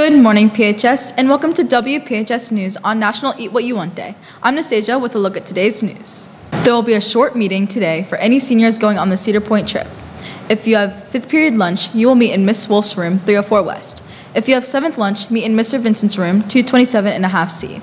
Good morning, PHS, and welcome to WPHS News on National Eat What You Want Day. I'm Nastasia with a look at today's news. There will be a short meeting today for any seniors going on the Cedar Point trip. If you have fifth period lunch, you will meet in Miss Wolf's room, 304 West. If you have seventh lunch, meet in Mr. Vincent's room, 227 and a half C.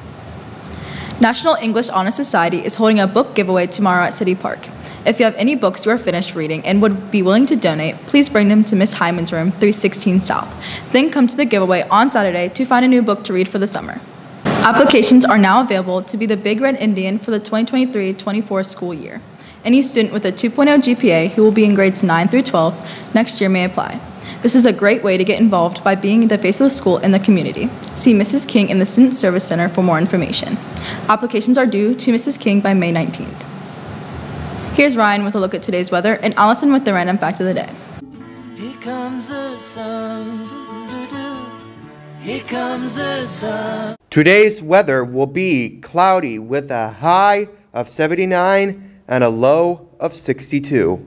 National English Honor Society is holding a book giveaway tomorrow at City Park. If you have any books you are finished reading and would be willing to donate, please bring them to Miss Hyman's room, 316 South. Then come to the giveaway on Saturday to find a new book to read for the summer. Applications are now available to be the Big Red Indian for the 2023-24 school year. Any student with a 2.0 GPA who will be in grades 9 through 12 next year may apply. This is a great way to get involved by being the face of the school in the community. See Mrs. King in the Student Service Center for more information. Applications are due to Mrs. King by May 19th. Here's Ryan with a look at today's weather and Allison with the random fact of the day. Here comes the sun. Here comes the sun. Today's weather will be cloudy with a high of 79 and a low of 62.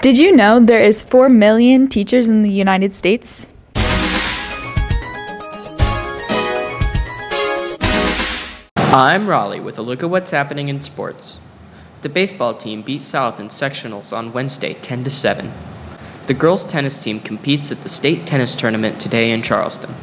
Did you know there is 4 million teachers in the United States? I'm Raleigh with a look at what's happening in sports. The baseball team beat South in sectionals on Wednesday 10 to 7. The girls tennis team competes at the state tennis tournament today in Charleston.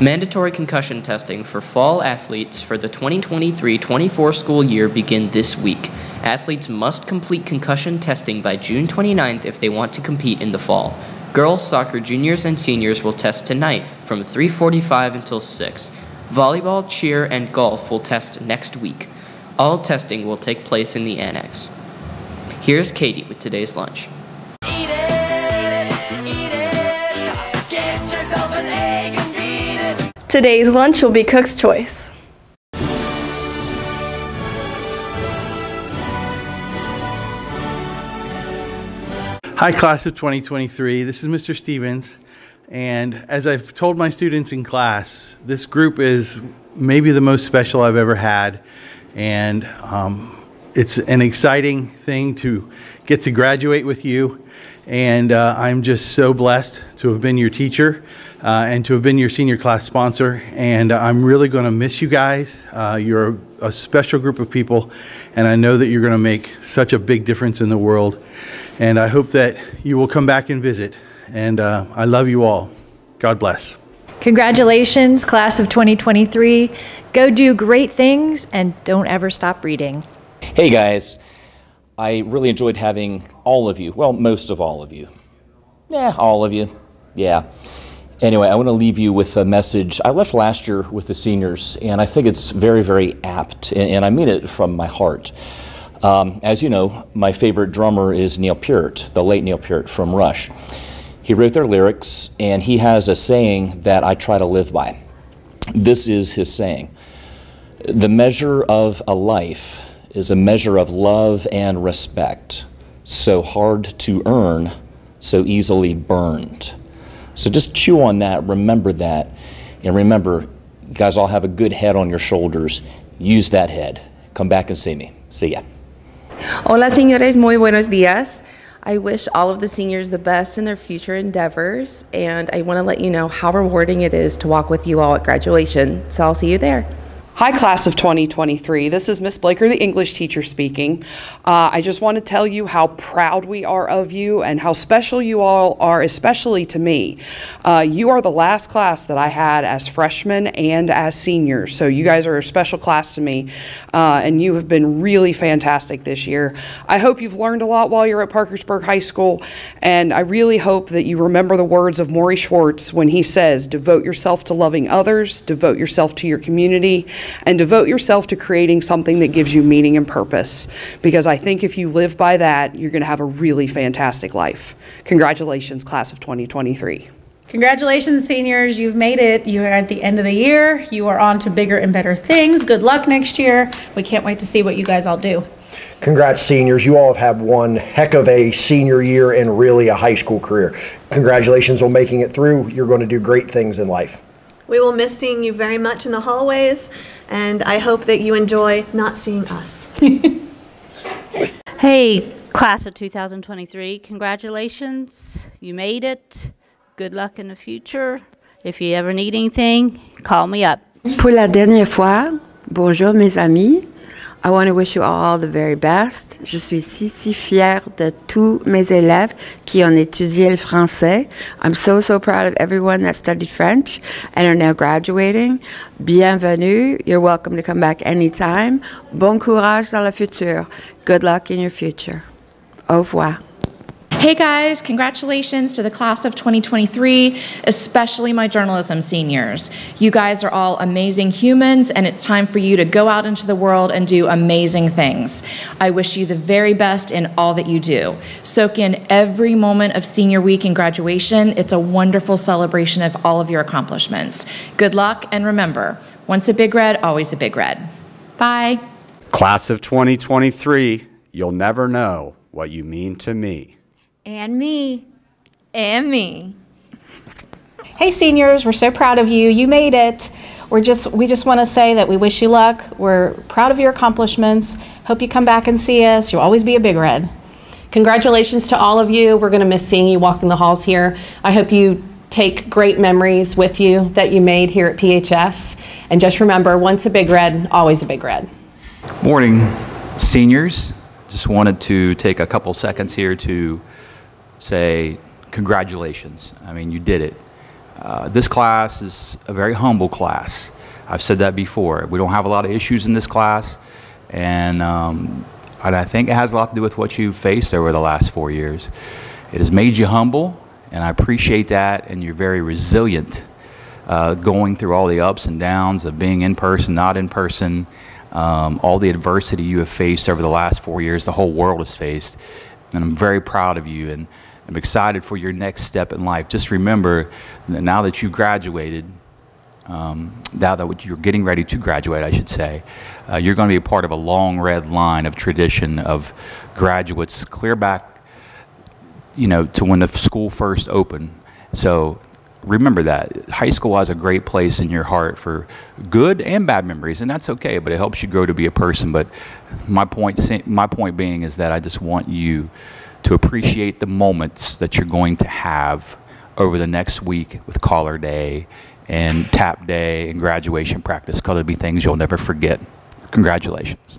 Mandatory concussion testing for fall athletes for the 2023-24 school year begin this week. Athletes must complete concussion testing by June 29th if they want to compete in the fall. Girls soccer juniors and seniors will test tonight from 3:45 until 6. Volleyball, cheer, and golf will test next week. All testing will take place in the annex. Here's Katie with today's lunch. Eat it, eat it. Get yourself an egg and beat it. Today's lunch will be Cook's Choice. Hi, class of 2023. This is Mr. Stevens. And as I've told my students in class, this group is maybe the most special I've ever had. And um, it's an exciting thing to get to graduate with you. And uh, I'm just so blessed to have been your teacher uh, and to have been your senior class sponsor. And I'm really going to miss you guys. Uh, you're a, a special group of people, and I know that you're going to make such a big difference in the world. And I hope that you will come back and visit. And uh, I love you all. God bless. Congratulations, class of 2023. Go do great things and don't ever stop reading. Hey guys, I really enjoyed having all of you. Well, most of all of you. Yeah, all of you. Yeah. Anyway, I want to leave you with a message I left last year with the seniors, and I think it's very, very apt, and, and I mean it from my heart. Um, as you know, my favorite drummer is Neil Peart, the late Neil Peart from Rush. He wrote their lyrics, and he has a saying that I try to live by. This is his saying The measure of a life is a measure of love and respect, so hard to earn, so easily burned. So just chew on that, remember that, and remember, guys all have a good head on your shoulders. Use that head. Come back and see me. See ya. Hola, señores, muy buenos días. I wish all of the seniors the best in their future endeavors, and I want to let you know how rewarding it is to walk with you all at graduation. So I'll see you there. Hi, class of 2023. This is Miss Blaker, the English teacher speaking. Uh, I just want to tell you how proud we are of you and how special you all are, especially to me. Uh, you are the last class that I had as freshmen and as seniors, so you guys are a special class to me, uh, and you have been really fantastic this year. I hope you've learned a lot while you're at Parkersburg High School, and I really hope that you remember the words of Morrie Schwartz when he says, devote yourself to loving others, devote yourself to your community, and devote yourself to creating something that gives you meaning and purpose. Because I think if you live by that, you're going to have a really fantastic life. Congratulations, class of 2023. Congratulations, seniors. You've made it. You are at the end of the year. You are on to bigger and better things. Good luck next year. We can't wait to see what you guys all do. Congrats, seniors. You all have had one heck of a senior year and really a high school career. Congratulations on making it through. You're going to do great things in life. We will miss seeing you very much in the hallways, and I hope that you enjoy not seeing us. Hey, Class of 2023, congratulations. You made it. Good luck in the future. If you ever need anything, call me up. Pour la dernière fois, bonjour mes amis. I want to wish you all the very best. Je suis si, si fière de tous mes élèves qui ont étudié le français. I'm so, so proud of everyone that studied French and are now graduating. Bienvenue. You're welcome to come back anytime. Bon courage dans le futur. Good luck in your future. Au revoir. Hey guys, congratulations to the class of 2023, especially my journalism seniors. You guys are all amazing humans, and it's time for you to go out into the world and do amazing things. I wish you the very best in all that you do. Soak in every moment of senior week and graduation. It's a wonderful celebration of all of your accomplishments. Good luck, and remember once a big red, always a big red. Bye. Class of 2023, you'll never know what you mean to me. And me. And me. Hey seniors, we're so proud of you. You made it. We're just we just want to say that we wish you luck. We're proud of your accomplishments. Hope you come back and see us. You'll always be a big red. Congratulations to all of you. We're going to miss seeing you walking the halls here. I hope you take great memories with you that you made here at PHS. And just remember, once a big red, always a big red. Morning, seniors. Just wanted to take a couple seconds here to say congratulations. I mean, you did it. Uh, this class is a very humble class. I've said that before. We don't have a lot of issues in this class, and, um, and I think it has a lot to do with what you've faced over the last four years. It has made you humble, and I appreciate that, and you're very resilient uh, going through all the ups and downs of being in person, not in person, um, all the adversity you have faced over the last four years, the whole world has faced. And I'm very proud of you, and I'm excited for your next step in life. Just remember that now that you graduated, um, now that you're getting ready to graduate, I should say, uh, you're going to be a part of a long red line of tradition of graduates clear back, you know, to when the school first opened. So remember that high school has a great place in your heart for good and bad memories, and that's okay. But it helps you grow to be a person. But my point, my point being, is that I just want you to appreciate the moments that you're going to have over the next week with Caller Day and Tap Day and graduation practice, because it'll be things you'll never forget. Congratulations.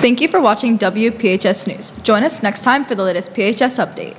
Thank you for watching WPHS News. Join us next time for the latest PHS update.